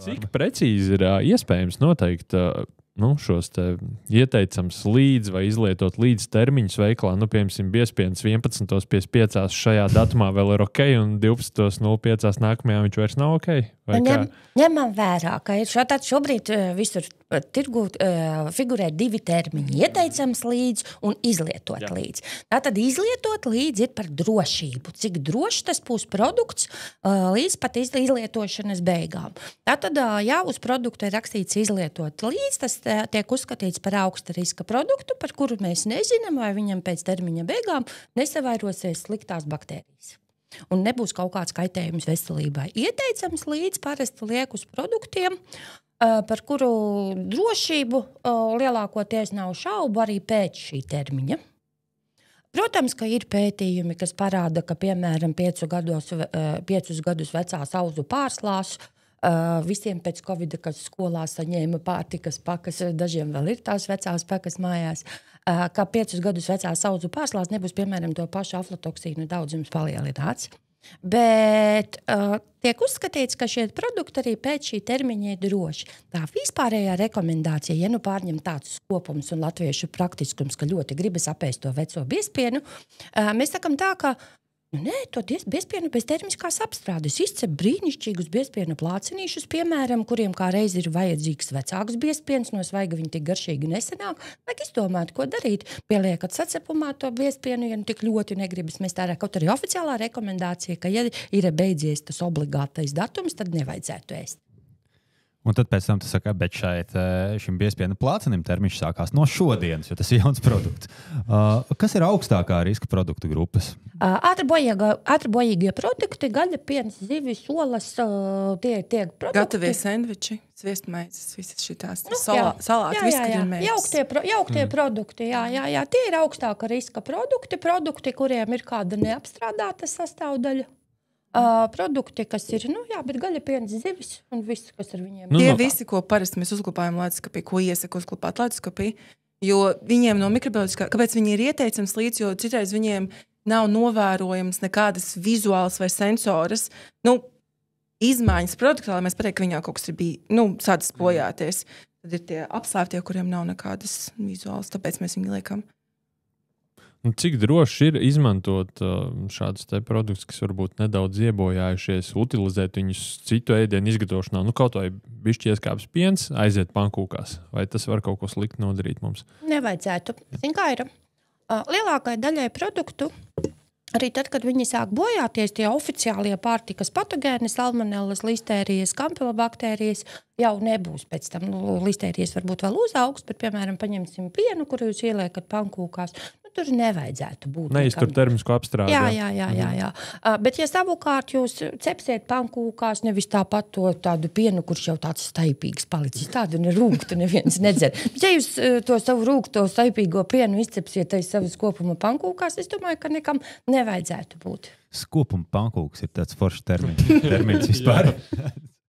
Cik precīzi ir iespējams noteikt nu, šos ieteicams līdz vai izlietot līdz termiņus veiklā? Nu, piemēram, biezpienas 11.55. šajā datumā vēl ir ok, un 12.05. nākamajā viņš vairs nav ok. Ņem, ņemam vērā, ka ir šādi šobrīd visur tirgu uh, figurē divi termiņi - ieteicams līdz un izlietot Jā. līdz. Tātad izlietot līdz ir par drošību. Cik drošs tas būs produkts uh, līdz pat izlietošanas beigām. Tātad, uh, ja uz produkta ir rakstīts izlietot līdz, tas tiek uzskatīts par augsta riska produktu, par kuru mēs nezinām, vai viņam pēc termiņa beigām nesavairosies sliktās baktērijas un nebūs kaut kāds kaitējums veselībai. Ieteicams līdz parasti liek uz produktiem, par kuru drošību lielākoties nav šaubu arī pēc šī termiņa. Protams, ka ir pētījumi, kas parāda, ka piemēram piecu gados, piecus gadus vecās auzu pārslās visiem pēc covid, kas skolā saņēma pārtikas pakas, dažiem vēl ir tās vecās pakas mājās, ka piecus gadus vecās auzu pārslās nebūs piemēram to pašu aflatoksīnu daudzums palielināts. Bet uh, tiek uzskatīts, ka šie produkti arī pēc šī termiņa ir droši. Tā vispārējā rekomendācija, ja nu pārņem tāds kopums un latviešu praktiskums, ka ļoti gribas apēst to veco biespienu, uh, mēs sakam tā, ka nē, to biespienu bez termiskās apstrādes izcep brīnišķīgus biespienu plācenīšus, piemēram, kuriem kā reiz ir vajadzīgs vecāks biespiens, no svaiga viņi tik garšīgi nesenāk. Vajag izdomāt, ko darīt. Pieliekat sacepumā to biespienu, ja nu tik ļoti negribas mest ārā. Kaut arī oficiālā rekomendācija, ka, ja ir beidzies tas obligātais datums, tad nevajadzētu ēst. Un tad pēc tam tu saki, bet šeit, eh, šim biespienu plācenim termiņš sākās no šodienas, jo tas ir jauns produkts. Uh, kas ir augstākā riska produktu grupas? Uh, Ātrbojīgie produkti, gaļa, piens, zivis, olas, uh, tie ir tie produkti. Gatavie sendviči, sviestmaizes, visas šīs nu, salā, salāti, viss, kas ir mēģinājums. Jauktie, pro, jauktie mm. produkti, jā, jā, jā, tie ir augstāka riska produkti, produkti, kuriem ir kāda neapstrādāta sastāvdaļa. Uh, produkti, kas ir, nu, jā, bet gaļa, piens, zivis un viss, kas ar viņiem ir. Nu, Tie no. visi, ko parasti mēs uzklāpējam leduskapī, ko iesaka uzklāpēt leduskapī, jo viņiem no mikrobioloģiskā, kāpēc viņi ir ieteicams līdz, jo citreiz viņiem nav novērojams nekādas vizuālas vai sensoras. Nu, Izmaiņas produktā, lai mēs pateiktu, ka viņā kaut kas ir bijis, nu, sācis bojāties. Tad ir tie apslēptie, kuriem nav nekādas vizuālas, tāpēc mēs viņu liekam. Nu, cik droši ir izmantot uh, šādus produktus, kas varbūt nedaudz iebojājušies, utilizēt viņus citu ēdienu izgatavošanā? Nu, kaut vai bišķi ieskāps piens, aiziet pankūkās. Vai tas var kaut ko sliktu nodarīt mums? Nevajadzētu. Zin, kā ir? Uh, lielākajai daļai produktu Arī tad, kad viņi sāk bojāties, tie oficiālie pārtikas patogēni, salmonellas, listērijas, kampilobakterijas jau nebūs. Pēc tam nu, listērijas varbūt vēl uzaugs, bet, piemēram, paņemsim pienu, kuru jūs ieliekat pankūkās tur nevajadzētu būt. Neiztur termisku apstrādi. Jā, jā, jā. jā, jā. Uh, bet, ja savukārt jūs cepsiet pankūkās, nevis tāpat to tādu pienu, kurš jau tāds staipīgs palicis, tādu nerūktu neviens nedzer. Bet, ja jūs uh, to savu rūkto staipīgo pienu izcepsiet aiz savas kopuma pankūkās, es domāju, ka nekam nevajadzētu būt. Skopuma pankūks ir tāds foršs termins, termins vispār.